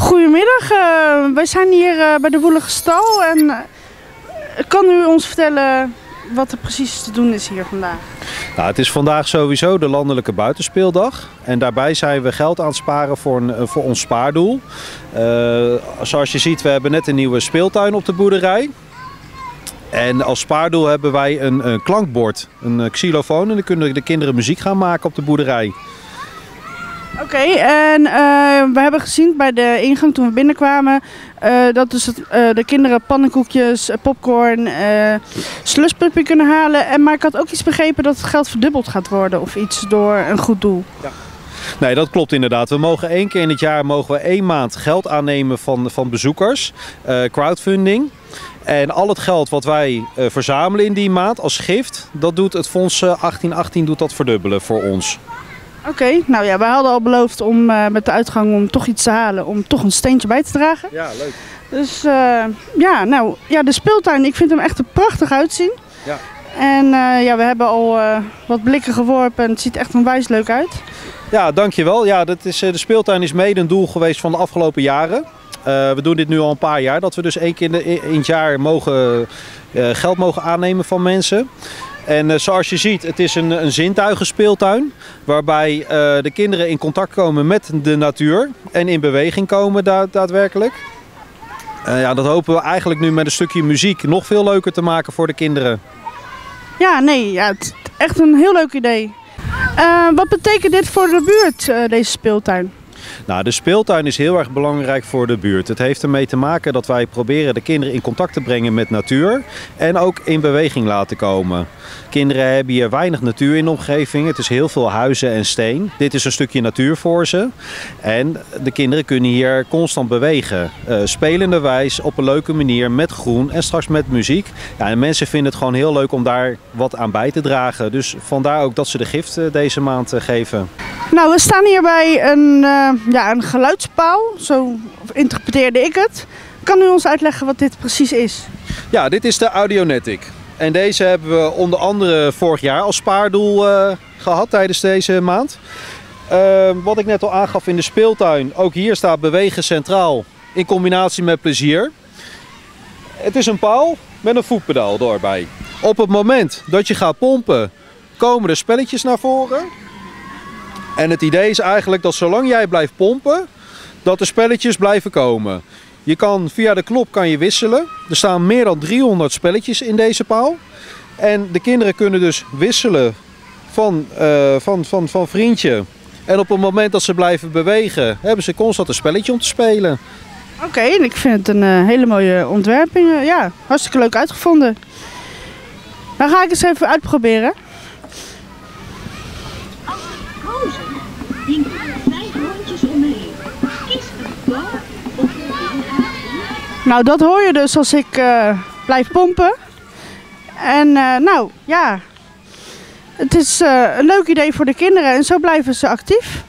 Goedemiddag. Uh, wij zijn hier uh, bij de Woelige Stal. En uh, kan u ons vertellen wat er precies te doen is hier vandaag? Nou, het is vandaag sowieso de landelijke buitenspeeldag. En daarbij zijn we geld aan het sparen voor, een, voor ons spaardoel. zoals je ziet, we hebben net een nieuwe speeltuin op de boerderij. En als spaardoel hebben wij een, een klankbord, een xylofoon. En dan kunnen de kinderen muziek gaan maken op de boerderij. Oké, en uh, we hebben gezien bij de ingang toen we binnenkwamen uh, dat dus uh, de kinderen pannenkoekjes, popcorn, slushpuppy kunnen halen. En, maar ik had ook iets begrepen dat het geld verdubbeld gaat worden of iets door een goed doel. Ja. Nee, dat klopt inderdaad. We mogen één keer in het jaar mogen we één maand geld aannemen van, van bezoekers, crowdfunding. En al het geld wat wij verzamelen in die maand als gift, dat doet het fonds 1818 doet dat verdubbelen voor ons. Oké, nou ja, wij hadden al beloofd om uh, met de uitgang om toch iets te halen, om toch een steentje bij te dragen. Ja, leuk. Dus uh, ja, nou ja, de speeltuin, ik vind hem echt er prachtig uitzien. Ja. En uh, ja, we hebben al wat blikken geworpen en het ziet echt onwijs leuk uit. Ja, dankjewel. Ja, dat is, de speeltuin is mede een doel geweest van de afgelopen jaren. we doen dit nu al een paar jaar, dat we dus één keer in, de, in het jaar mogen, geld mogen aannemen van mensen. En uh, zoals je ziet, het is een, een zintuigenspeeltuin. Waarbij uh, de kinderen in contact komen met de natuur. En in beweging komen da daadwerkelijk. Uh, ja, dat hopen we eigenlijk nu met een stukje muziek nog veel leuker te maken voor de kinderen. Ja, nee, ja, het is echt een heel leuk idee. wat betekent dit voor de buurt, deze speeltuin? Nou, de speeltuin is heel erg belangrijk voor de buurt. Het heeft ermee te maken dat wij proberen de kinderen in contact te brengen met natuur en ook in beweging laten komen. Kinderen hebben hier weinig natuur in de omgeving. Het is heel veel huizen en steen. Dit is een stukje natuur voor ze. En de kinderen kunnen hier constant bewegen. Uh, wijs, op een leuke manier, met groen en straks met muziek. Ja, en mensen vinden het gewoon heel leuk om daar wat aan bij te dragen. Dus vandaar ook dat ze de gift uh, deze maand uh, geven. Nou, we staan hier bij een, ja, een geluidspaal. Zo interpreteerde ik het. Kan u ons uitleggen wat dit precies is? Ja, dit is de Audionetic. En deze hebben we onder andere vorig jaar als spaardoel uh, gehad tijdens deze maand. Uh, wat ik net al aangaf in de speeltuin, ook hier staat bewegen centraal in combinatie met plezier. Het is een paal met een voetpedaal doorbij. Op het moment dat je gaat pompen, komen er spelletjes naar voren. En het idee is eigenlijk dat zolang jij blijft pompen, dat de spelletjes blijven komen. Je kan via de knop kan je wisselen. Er staan meer dan 300 spelletjes in deze paal. En de kinderen kunnen dus wisselen van, uh, van, van, van vriendje. En op het moment dat ze blijven bewegen, hebben ze constant een spelletje om te spelen. Oké, okay, ik vind het een uh, hele mooie ontwerping. Ja, hartstikke leuk uitgevonden. Dan ga ik eens even uitproberen. Als gekozen, Nou, dat hoor je dus als ik uh, blijf pompen. En uh, nou, ja, het is uh, een leuk idee voor de kinderen en zo blijven ze actief.